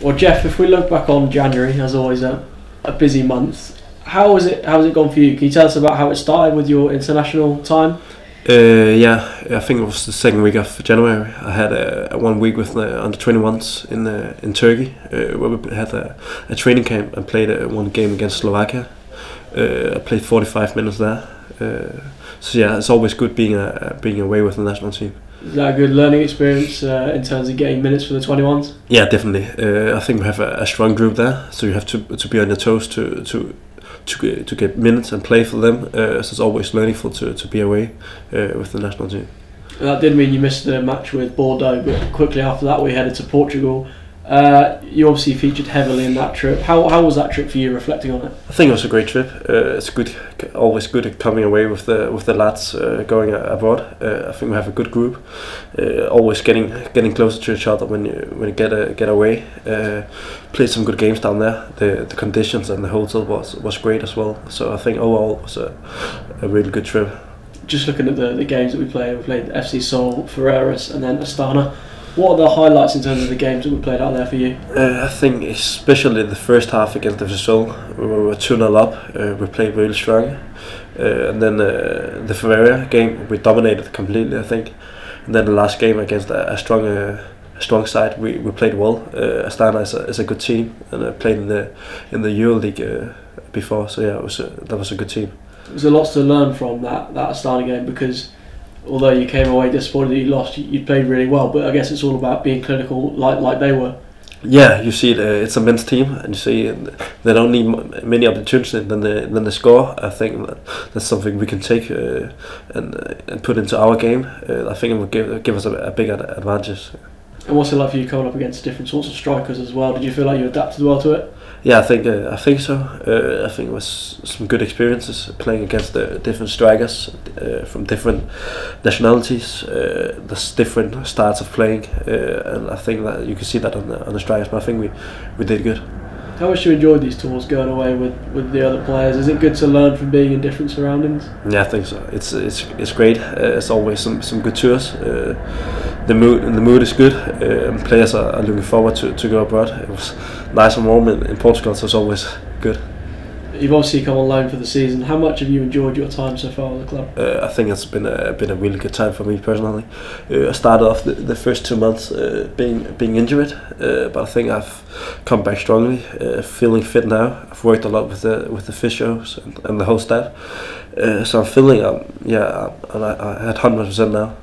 Well, Jeff, if we look back on January, as always, a, a busy month. How was it? How has it gone for you? Can you tell us about how it started with your international time? Uh, yeah, I think it was the second week of January. I had a, one week with the under 21s in the, in Turkey, uh, where we had a, a training camp and played a, one game against Slovakia. Uh, I played 45 minutes there. Uh, so yeah, it's always good being a, being away with the national team. Is that a good learning experience uh, in terms of getting minutes for the 21s? Yeah, definitely. Uh, I think we have a, a, strong group there, so you have to to be on your toes to to to get, to get minutes and play for them. Uh, so it's always learning to to be away uh, with the national team. That did mean you missed the match with Bordeaux, but quickly after that we headed to Portugal. Uh, you obviously featured heavily in that trip. How, how was that trip for you, reflecting on it? I think it was a great trip. Uh, it's good, always good coming away with the with the lads uh, going abroad. Uh, I think we have a good group. Uh, always getting getting closer to each other when you when you get a, get away. Uh, played some good games down there. The the conditions and the hotel was was great as well. So I think overall it was a, a really good trip. Just looking at the, the games that we played, we played FC Seoul, Feirense, and then Astana what are the highlights in terms of the games that we played out there for you? Uh, I think especially the first half against the Seoul, we were 2 0 up, uh, we played really strong. Uh, and then uh, the Ferrari game, we dominated completely, I think. And then the last game against a, a strong uh, a strong side, we, we played well. Uh, Astana is a, is a good team, and I played in the in the EuroLeague uh, before, so yeah, it was a, that was a good team. There's a lot to learn from that, that Astana game because although you came away disappointed that you lost, you, played really well. But I guess it's all about being clinical, like like they were. Yeah, you see, it, uh, it's a men's team, and you see they don't need many opportunities. than they then they score. I think that that's something we can take uh, and uh, and put into our game. Uh, I think it will give give us a, a big advantage. And what's it like for you coming up against different sorts of strikers as well? Did you feel like you adapted well to it? Yeah, I think uh, I think so. Uh, I think it was some good experiences playing against the different strikers uh, from different nationalities. Uh, there's different styles of playing, uh, and I think that you can see that on the on the strikers. But I think we we did good. How much you enjoy these tours going away with, with the other players? Is it good to learn from being in different surroundings? Yeah, I think so. It's it's it's great. Uh, it's always some, some good tours. The mood the mood is good. Uh, players are, are, looking forward to, to go abroad. It was nice and warm in, in Portugal, so it's always good. You've obviously come on loan for the season. How much have you enjoyed your time so far with the club? Uh, I think it's been a been a really good time for me personally. Uh, I started off the, the first two months uh, being being injured, uh, but I think I've come back strongly, uh, feeling fit now. I've worked a lot with the with the physios and, and the whole staff, so I'm feeling um, yeah, I, I had hundred percent now.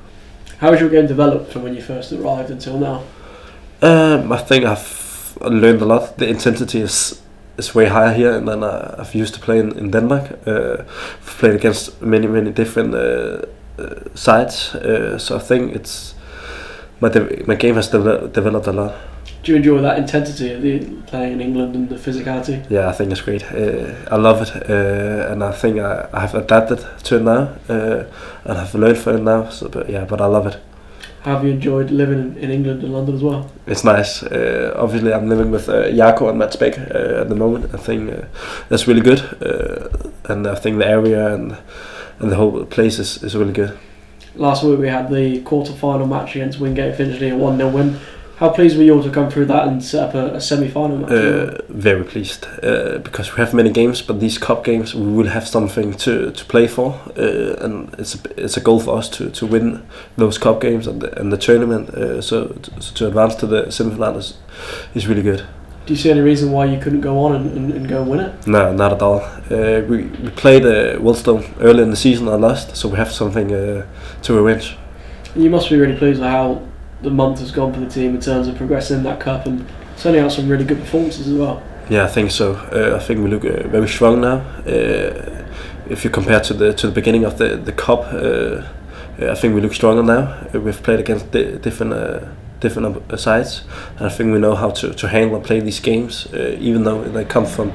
How has your game developed from when you first arrived until now? Um, I think I've learned a lot. The intensity is is way higher here than uh, I've used to play in, in Denmark. Uh, I've played against many many different uh, uh sides, uh, so I think it's my my game has de- developed a lot. Do you enjoy that intensity of the playing in England and the physicality? Yeah, I think it's great. Uh, I love it, and I think I, I have adapted to it now, and I've learned from it now. So, but yeah, but I love it have you enjoyed living in, in England and London as well? It's nice. Uh, obviously, I'm living with uh, Jaco and Mads Bech uh, at the moment. I think uh, that's really good, uh, and I think the area and and the whole place is, is really good. Last week we had the quarter final match against Wingate, finishing a one 0 win. How pleased were you all to come through that and set up a, a semi-final match? Uh, very pleased uh, because we have many games, but these cup games we will have something to, to play for, uh, and it's a, it's a goal for us to, to win those cup games and the, and the tournament. Uh, so, to, so to advance to the semi-final is, is really good. Do you see any reason why you couldn't go on and, and, and go win it? No, not at all. Uh, we we played uh, Wealdstone early in the season and lost, so we have something uh, to revenge. You must be really pleased with how the month has gone for the team in terms of progressing in that cup and turning out some really good performances as well. Yeah, I think so. Uh, I think we look uh, very strong now. Uh, if you compare to the to the beginning of the the cup, uh, I think we look stronger now. Uh, we've played against di- different uh, different uh, sides, and I think we know how to, to handle and play these games. Uh, even though they come from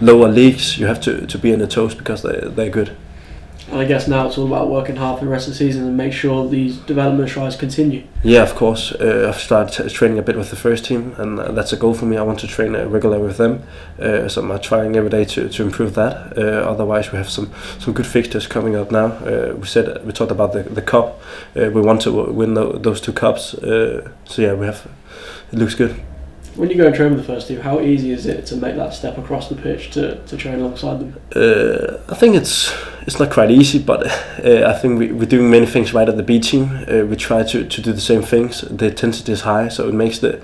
lower leagues, you have to, to be on the toes because they they're good. And I guess now it's all about working hard for the rest of the season and make sure these development tries continue. Yeah, of course. Uh, I've started training a bit with the first team, and that's a goal for me. I want to train uh, regularly with them, uh, so I'm trying every day to, to improve that. Uh, otherwise, we have some, some good fixtures coming up now. Uh, we said we talked about the the cup. Uh, we want to win those two cups. so yeah, we have. It looks good. When you go and train with the first team, how easy is it to make that step across the pitch to, to train alongside them? Uh, I think it's it's not quite easy, but uh, I think we, we're doing many things right at the B team. Uh, we try to, to do the same things. The intensity is high, so it makes the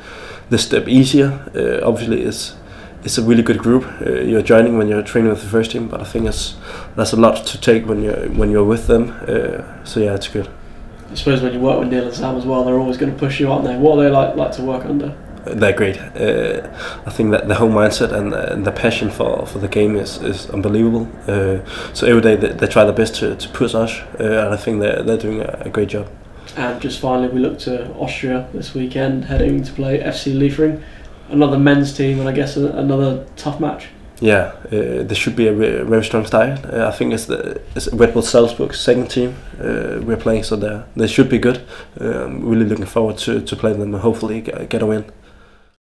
the step easier. Uh, obviously, it's it's a really good group uh, you're joining when you're training with the first team, but I think it's that's a lot to take when you're when you're with them. Uh, so yeah, it's good. I suppose when you work with Neil and Sam as well, they're always going to push you, aren't they? What are they like like to work under? They're great. Uh, I think that the whole mindset and, uh, and the passion for, for the game is, is unbelievable. Uh, so every day they, they try their best to, to push us, uh, and I think they're, they're doing a, a, great job. And just finally, we look to Austria this weekend, heading to play FC Liefering, another men's team, and I guess a, another tough match. Yeah, uh, there should be a re- very strong style. Uh, I think it's the it's Red Bull Salzburg's second team uh, we're playing, so they they should be good. I'm really looking forward to, to playing them and hopefully get, get a win.